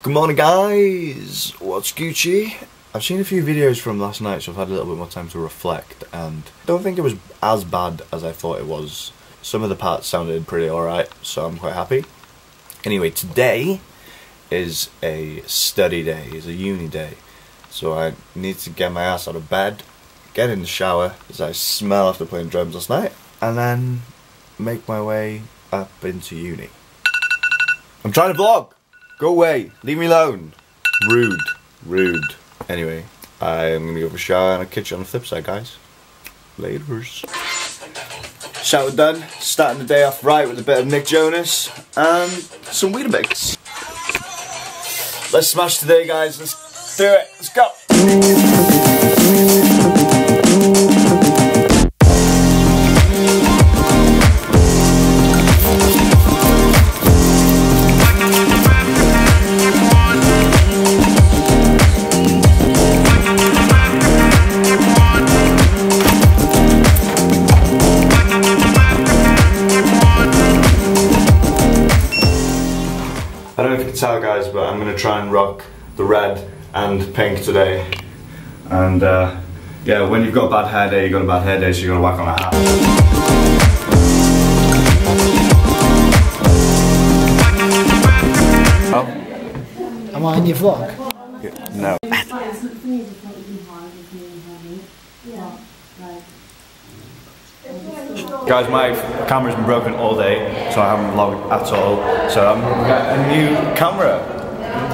Good morning guys, what's Gucci? I've seen a few videos from last night so I've had a little bit more time to reflect and don't think it was as bad as I thought it was. Some of the parts sounded pretty alright so I'm quite happy. Anyway, today is a study day, is a uni day. So I need to get my ass out of bed, get in the shower as I smell after playing drums last night and then make my way up into uni. I'm trying to vlog! Go away. Leave me alone. Rude. Rude. Anyway, I'm gonna go for a shower and I'll catch you on the flip side, guys. Laters. Shower done. Starting the day off right with a bit of Nick Jonas and some Weetabix. Let's smash today, guys. Let's do it. Let's go. I don't know if you can tell, guys, but I'm gonna try and rock the red and pink today. And uh, yeah, when you've got a bad hair day, you've got a bad hair day, so you're gonna whack on a hat. Oh, Am I in your vlog? no. Guys, my camera's been broken all day, so I haven't vlogged at all. So I'm gonna a new camera.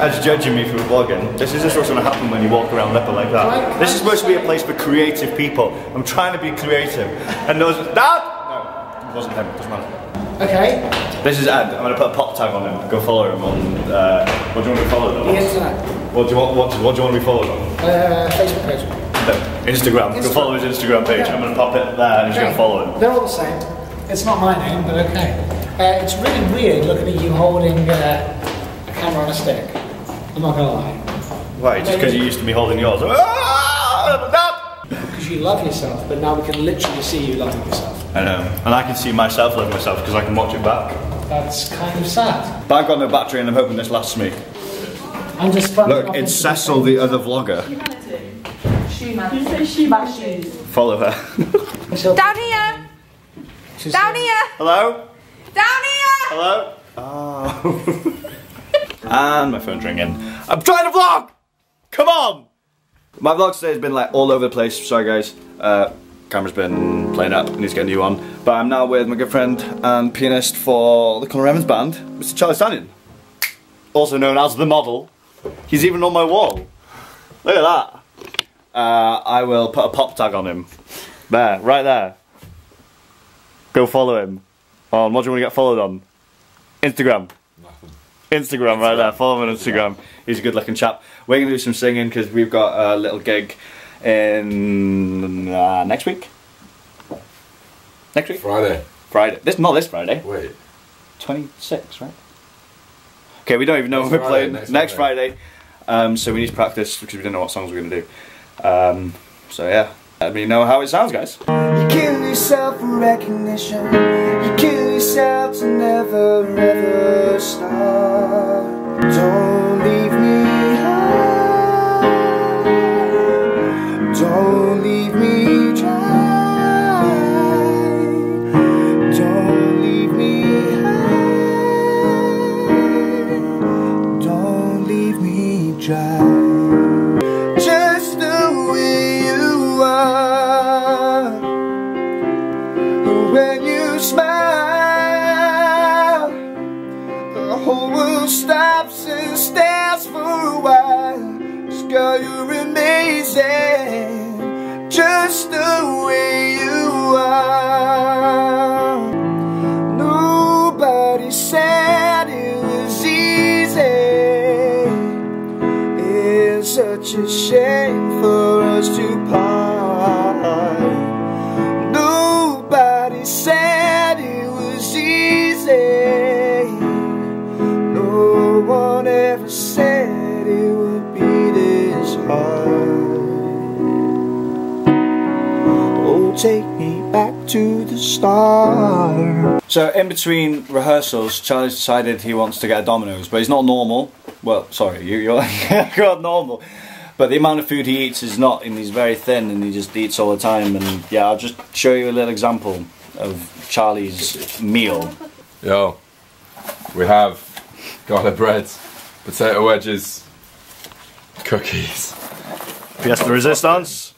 As judging me for vlogging, this is just what's going to happen when you walk around Liverpool like that. This is supposed to be a place for creative people. I'm trying to be creative, and those that no, it wasn't him. Doesn't matter. Okay. This is Ed. I'm going to put a pop tag on him. Go follow him on. Uh, what do you want to be followed on? The internet. What do you want? What, what do you want to be followed on? Uh, Facebook page. No, Instagram. Go follow his Instagram page. Okay. I'm going to pop it there, and he's going to follow him. They're all the same. It's not my name, but okay. Uh, it's really weird looking at you holding uh, a camera on a stick. I'm not gonna lie. Why? Just because you used to be holding yours. Ah, Because you love yourself, but now we can literally see you loving yourself. I know, and I can see myself loving myself because I can watch it back. That's kind of sad. But I've got no battery, and I'm hoping this lasts me. I'm just Look, it's Cecil, the other vlogger. Shoe man. You say shoe man shoes. Follow her. Down here! Cecil. Down here! Hello. Down here! Hello. Oh. and my phone's ringing. I'm trying to vlog. Come on. My vlog today has been like all over the place. Sorry guys. Uh, camera's been playing up. Need to get a new one. But I'm now with my good friend and pianist for the Connah Evans band, Mr. Charlie Stanion. Also known as the model. He's even on my wall. Look at that. Uh, I will put a pop tag on him. There, right there. Go follow him. On what do you want to get followed on? Instagram. Nothing. Instagram, right there. Follow him on Instagram. He's a good looking chap. We're going to do some singing because we've got a little gig in uh, next week. Next week? Friday. Friday. This Not this Friday. Wait. 26, right? Okay, we don't even know Next when we're Friday, playing. next Next, Friday. Friday. Um, so we need to practice because we don't know what songs we're going to do. Um, so yeah, let me know how it sounds, guys. You kill yourself for recognition. You kill yourself to never ever start. Don't just the way you are. Nobody said it was easy. It's such a shame for us to part. Nobody said to the start. So in between rehearsals, Charlie's decided he wants to get a Domino's, but he's not normal. Well, sorry, you, you're, you're normal. But the amount of food he eats is not, and he's very thin, and he just eats all the time. And yeah, I'll just show you a little example of Charlie's meal. Yo, we have garlic bread, potato wedges, cookies, Fiesta Resistance.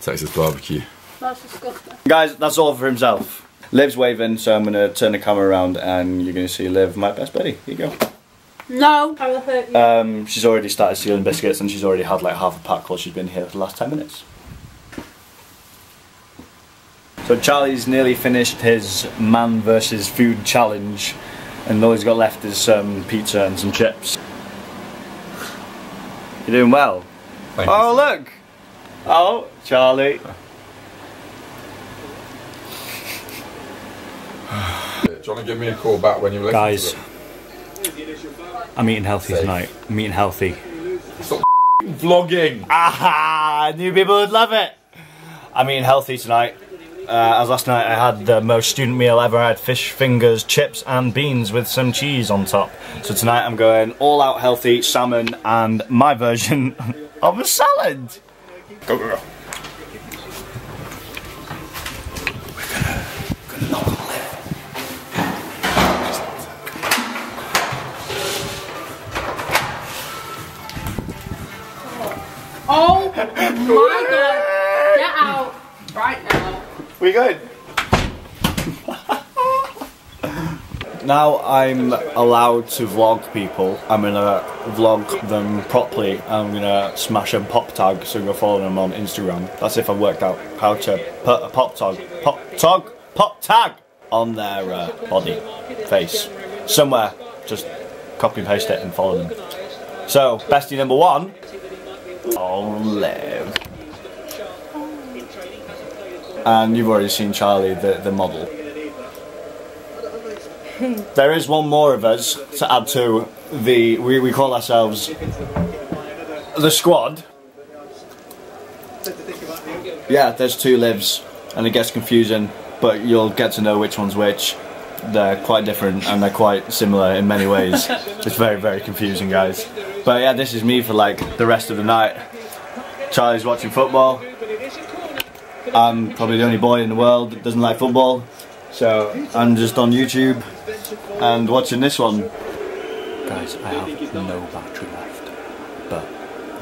Texas barbecue. That's disgusting. Guys, that's all for himself. Liv's waving, so I'm gonna turn the camera around, and you're gonna see Liv, my best buddy. Here you go. No. I will hurt you. Um, she's already started stealing biscuits, and she's already had like half a pack while she's been here for the last 10 minutes. So Charlie's nearly finished his man versus food challenge, and all he's got left is some pizza and some chips. You're doing well. Thank Oh you. look! Oh, Charlie. Do you want to give me a call back when you Guys. I'm eating healthy Safe. tonight. I'm eating healthy. Vlogging! Aha! New people would love it. I'm eating healthy tonight. Uh, as last night I had the most student meal ever. I had fish fingers, chips, and beans with some cheese on top. So tonight I'm going all out healthy salmon and my version of a salad. Go, go, go. We good? now I'm allowed to vlog people. I'm gonna vlog them properly. I'm gonna smash a pop tag, so go follow them on Instagram. That's if I've worked out how to put a pop tag, pop tag, pop tag on their uh, body, face, somewhere. Just copy and paste it and follow them. So, bestie number one, Olive. And you've already seen Charlie, the, the model. there is one more of us to add to the. We, we call ourselves the squad. Yeah, there's two lives, and it gets confusing, but you'll get to know which one's which. They're quite different and they're quite similar in many ways. it's very, very confusing, guys. But yeah, this is me for like the rest of the night. Charlie's watching football. I'm probably the only boy in the world that doesn't like football. So I'm just on YouTube and watching this one. Guys, I have no battery left, but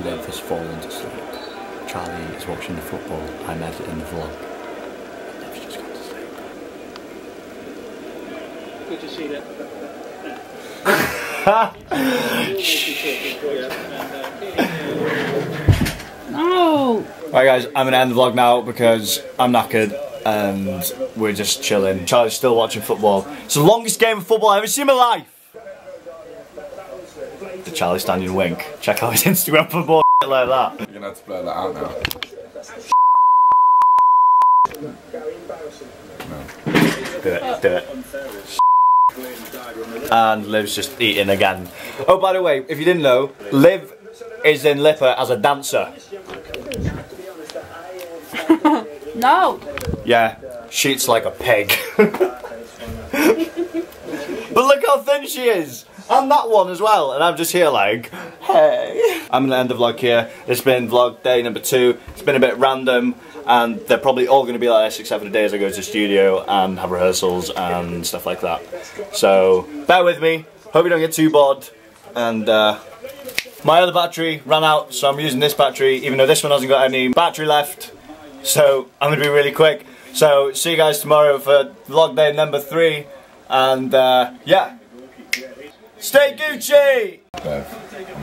Liv has fallen to sleep. Charlie is watching the football. I'm editing the vlog. and Liv's just gone to sleep. Good to see that. No. Right guys, I'm gonna end the vlog now because I'm knackered and we're just chilling. Charlie's still watching football. It's the longest game of football I've ever seen in my life. The Charlie Stanion wink. Check out his Instagram for more like that. You're gonna have to blur that out now. Do it, do it. And Liv's just eating again. Oh, by the way, if you didn't know, Liv is in LIPA as a dancer. No. Yeah, she eats like a pig. but look how thin she is! And that one as well, and I'm just here like, hey. I'm gonna end the vlog here. It's been vlog day number two. It's been a bit random, and they're probably all gonna be like this except for the days I go to the studio and have rehearsals and stuff like that. So, bear with me. Hope you don't get too bored. And, uh, my other battery ran out, so I'm using this battery, even though this one hasn't got any battery left. So I'm going to be really quick. So see you guys tomorrow for vlog day number three. And uh, yeah. Stay Gucci! Bev.